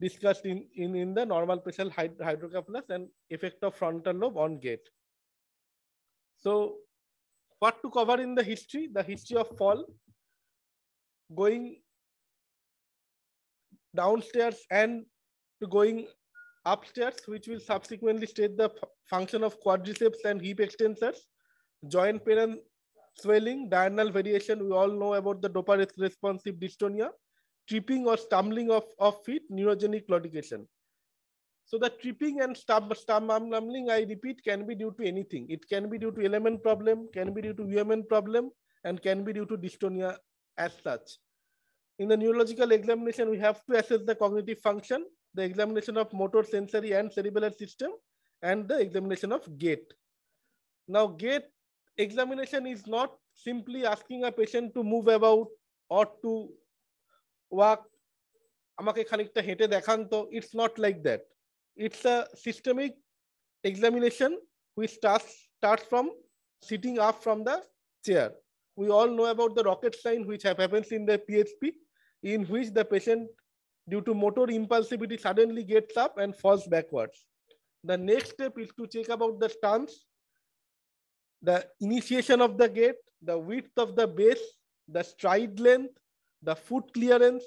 discussed in, in, in the normal facial hydrocephalus and effect of frontal lobe on gait. So what to cover in the history? The history of fall, going downstairs and to going upstairs, which will subsequently state the function of quadriceps and hip extensors, joint pain and swelling, diurnal variation. We all know about the dopa responsive dystonia, tripping or stumbling of, of feet, neurogenic claudication. So the tripping and stumbling, I repeat, can be due to anything. It can be due to LMN problem, can be due to UMN problem, and can be due to dystonia as such. In the neurological examination, we have to assess the cognitive function, the examination of motor, sensory, and cerebellar system, and the examination of gait. Now, gait examination is not simply asking a patient to move about or to walk আমাকে খানিকটা হেঁটে দেখান তো it's not like that it's a systemic examination which starts starts from sitting up from the chair. We all know about the rocket sign which happens in the PSP, in which the patient due to motor impulsivity suddenly gets up and falls backwards. The next step is to check about the stance, the initiation of the gait, the width of the base, the stride length, the foot clearance,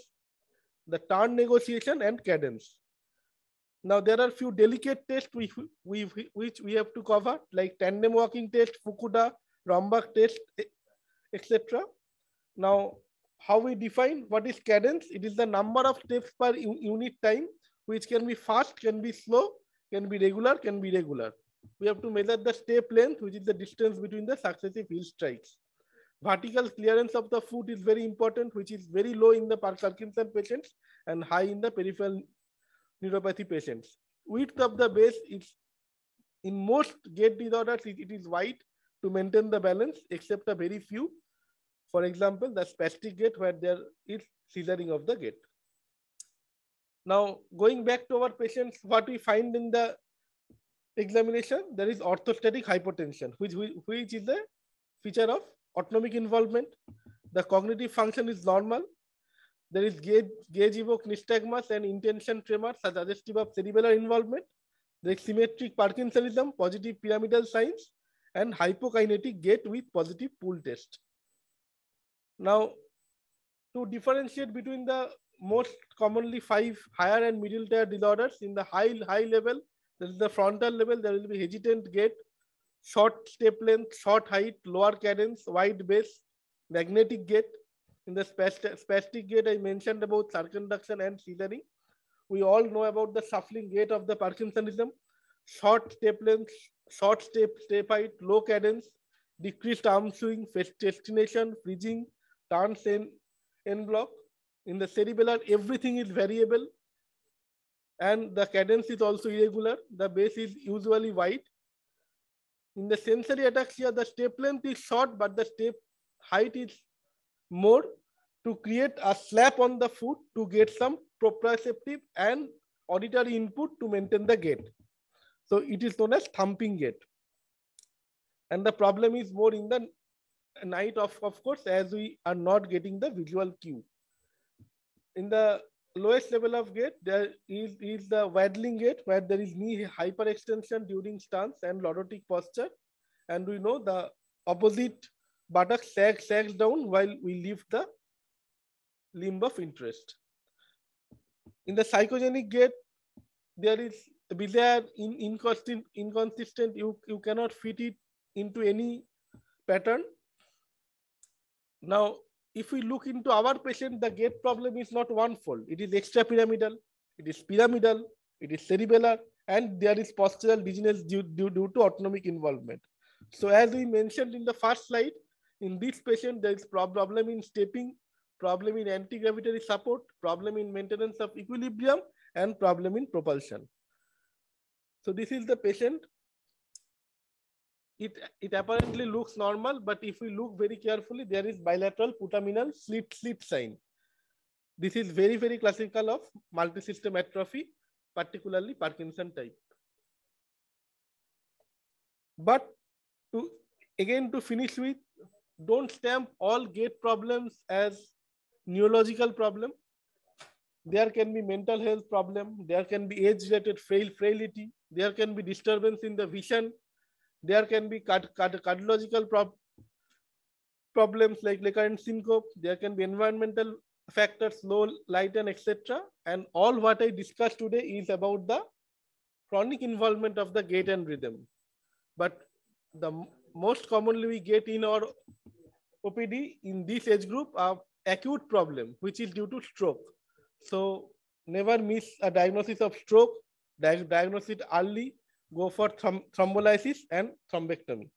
the turn negotiation and cadence. Now there are few delicate tests we, we, which we have to cover like tandem walking test, Fukuda, Romberg test, etc. Now how we define what is cadence? It is the number of steps per unit time which can be fast, can be slow, can be regular, can be regular. We have to measure the step length which is the distance between the successive heel strikes. Vertical clearance of the foot is very important, which is very low in the Parkinson patients and high in the peripheral neuropathy patients. Width of the base is in most gait disorders, it is wide to maintain the balance, except a very few. For example, the spastic gait where there is scissoring of the gait. Now, going back to our patients, what we find in the examination, there is orthostatic hypotension, which, which is a feature of autonomic involvement. The cognitive function is normal. There is gaze, gaze evoked nystagmus and intention tremor suggestive of cerebellar involvement. There is symmetric Parkinsonism, positive pyramidal signs, and hypokinetic gait with positive pull test. Now, to differentiate between the most commonly five higher and middle tier disorders in the high high level, there is the frontal level, there will be hesitant gait, short step length, short height, lower cadence, wide base, magnetic gait. In the spastic gait, I mentioned about circumduction and scissoring. We all know about the shuffling gait of the Parkinsonism, short step length, short step, step height, low cadence, decreased arm swing, festination, freezing, turns in, en bloc. In the cerebellar, everything is variable and the cadence is also irregular. The base is usually wide in the sensory ataxia, the step length is short, but the step height is more to create a slap on the foot to get some proprioceptive and auditory input to maintain the gait. So it is known as thumping gait. And the problem is more in the night of, of course, as we are not getting the visual cue. In the lowest level of gait, there is, is the waddling gait where there is knee hyperextension during stance and lordotic posture. And we know the opposite buttock sag, sags down while we lift the limb of interest. In the psychogenic gait, there is bizarre, in, inconsistent, inconsistent you, you cannot fit it into any pattern. Now, if we look into our patient, the gait problem is not one fold. It is extrapyramidal, it is pyramidal, it is cerebellar, and there is postural dizziness due, due, due to autonomic involvement. So as we mentioned in the first slide, in this patient, there is problem in stepping, problem in anti-gravitatory support, problem in maintenance of equilibrium, and problem in propulsion. So this is the patient it, it apparently looks normal, but if we look very carefully, there is bilateral putaminal slit slit sign. This is very, very classical of multi-system atrophy, particularly Parkinson type. But to again to finish with, don't stamp all gait problems as neurological problem. there can be mental health problem, there can be age-related frail frailty, there can be disturbance in the vision, there can be card card cardiological prob problems like recurrent syncope, there can be environmental factors, low light and etc. And all what I discussed today is about the chronic involvement of the gait and rhythm. But the most commonly we get in our OPD in this age group are acute problem, which is due to stroke. So never miss a diagnosis of stroke, diagnose it early, go for throm thrombolysis and thrombectomy.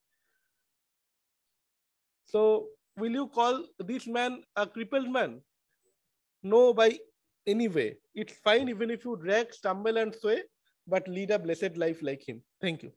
So will you call this man a crippled man? No, by any way. It's fine even if you drag, stumble and sway, but lead a blessed life like him. Thank you.